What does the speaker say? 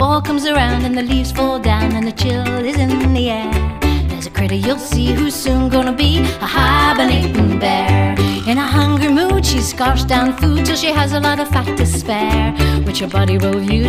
fall comes around and the leaves fall down and the chill is in the air. There's a critter you'll see who's soon gonna be a hibernating bear. In a hungry mood, she scarfs down food till she has a lot of fat to spare, which her body will use.